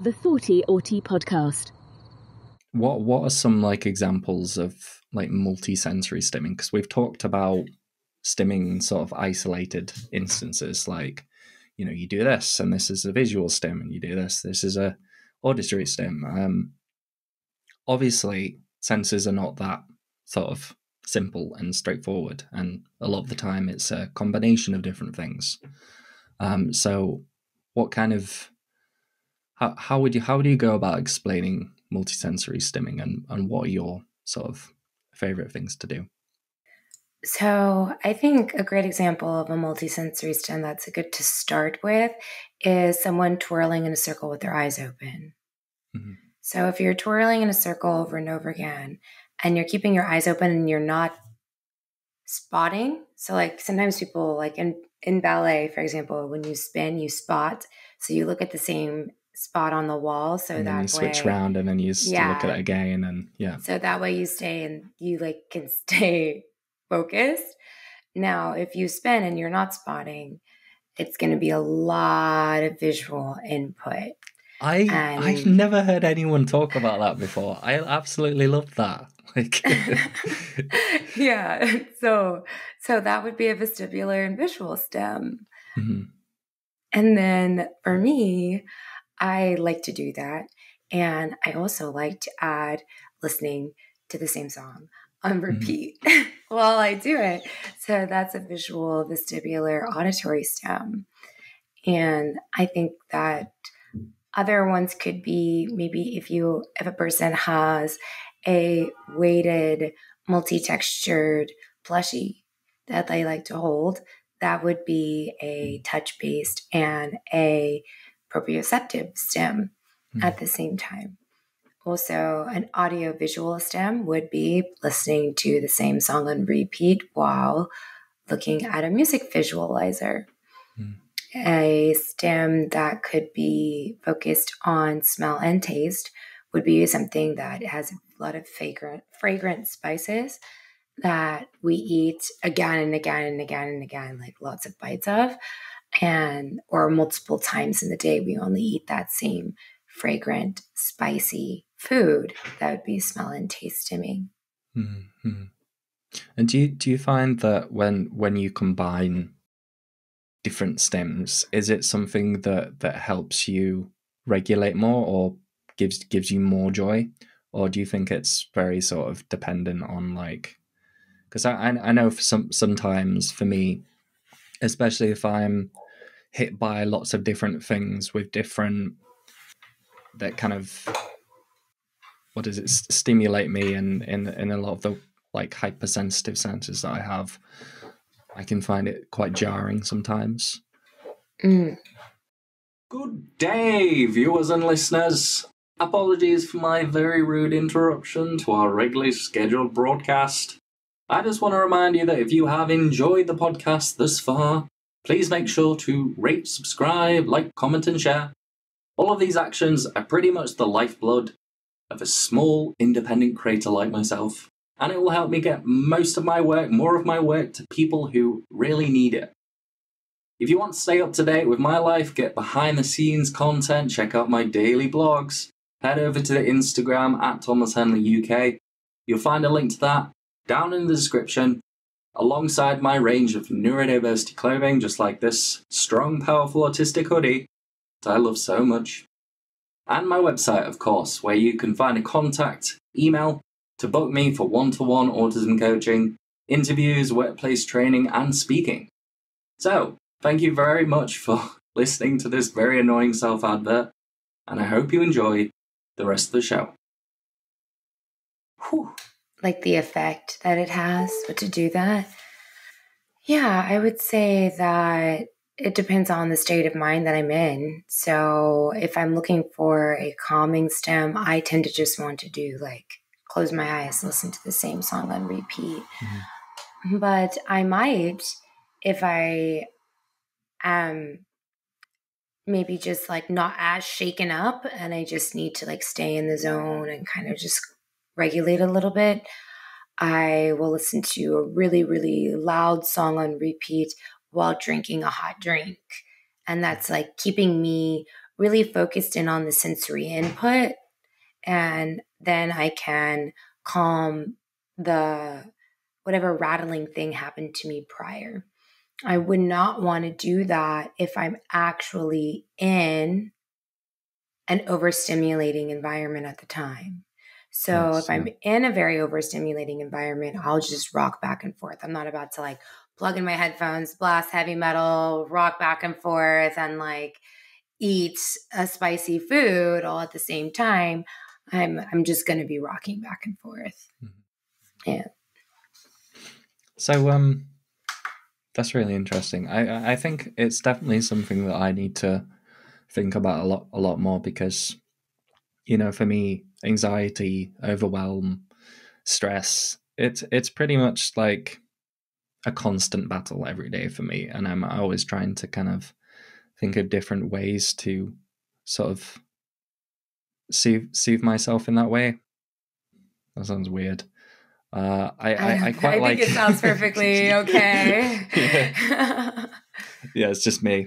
the Thoughty Auti podcast. What what are some like examples of like multi-sensory stimming? Because we've talked about stimming in sort of isolated instances, like you know, you do this and this is a visual stim, and you do this, this is a auditory stim. Um, obviously, senses are not that sort of simple and straightforward, and a lot of the time it's a combination of different things. Um, so, what kind of how, how would you how do you go about explaining multisensory stimming, and and what are your sort of favorite things to do? So, I think a great example of a multisensory stim that's good to start with is someone twirling in a circle with their eyes open. Mm-hmm. So, if you're twirling in a circle over and over again, and you're keeping your eyes open and you're not spotting, so like sometimes people, like in in ballet, for example, when you spin, you spot. So you look at the same spot on the wall. So and that you way, switch around and then you yeah. look at it again and yeah. So that way you stay and you like can stay focused. Now, if you spin and you're not spotting, it's going to be a lot of visual input. I and... I've never heard anyone talk about that before. I absolutely love that. Like Yeah. So so that would be a vestibular and visual stim Mm-hmm. And then for me, I like to do that. And I also like to add listening to the same song on mm-hmm. repeat mm-hmm. while I do it. So that's a visual vestibular auditory stim. And I think that other ones could be maybe if you if a person has a weighted multi-textured plushie that they like to hold, that would be a touch based and a proprioceptive stim mm. at the same time. Also, an audio visual stim would be listening to the same song on repeat while looking at a music visualizer. Mm. A stim that could be focused on smell and taste would be something that has a lot of fragrant, fragrant spices that we eat again and again and again and again, like lots of bites of, and or multiple times in the day, we only eat that same fragrant, spicy food. That would be smell and taste stimming. Mm-hmm. And do you do you find that when when you combine different stims is it something that that helps you regulate more or gives gives you more joy, or do you think it's very sort of dependent on like because I, I know for some sometimes for me, especially if I'm hit by lots of different things with different that kind of what does it stimulate me and in, in in a lot of the like hypersensitive senses that I have, I can find it quite jarring sometimes. Mm. Good day, viewers and listeners. Apologies for my very rude interruption to our regularly scheduled broadcast. I just want to remind you that if you have enjoyed the podcast thus far, please make sure to rate, subscribe, like, comment, and share. All of these actions are pretty much the lifeblood of a small independent creator like myself, and it will help me get most of my work, more of my work, to people who really need it. If you want to stay up to date with my life, get behind the scenes content, check out my daily blogs, head over to the Instagram at Thomas Henley UK. You'll find a link to that down in the description, alongside my range of neurodiversity clothing, just like this strong, powerful autistic hoodie that I love so much. And my website, of course, where you can find a contact email to book me for one to one autism coaching, interviews, workplace training, and speaking. So, thank you very much for listening to this very annoying self advert, and I hope you enjoy the rest of the show. Whew like the effect that it has, but to do that, yeah, I would say that it depends on the state of mind that I'm in. So if I'm looking for a calming stim, I tend to just want to do like close my eyes, listen to the same song on repeat. Mm-hmm. But I might, if I am maybe just like not as shaken up and I just need to like stay in the zone and kind of just regulate a little bit, I will listen to a really, really loud song on repeat while drinking a hot drink. And that's like keeping me really focused in on the sensory input and then I can calm the whatever rattling thing happened to me prior. I would not want to do that if I'm actually in an overstimulating environment at the time. So yes, if I'm in a very overstimulating environment, I'll just rock back and forth. I'm not about to like plug in my headphones, blast heavy metal, rock back and forth, and like eat a spicy food all at the same time. I'm I'm just going to be rocking back and forth. Mm-hmm. Yeah. So um, that's really interesting. I I think it's definitely something that I need to think about a lot a lot more because you know for me anxiety overwhelm stress it's it's pretty much like a constant battle every day for me and i'm always trying to kind of think of different ways to sort of soothe, soothe myself in that way that sounds weird uh, I, I, I quite I like. it sounds perfectly okay. yeah. yeah, it's just me.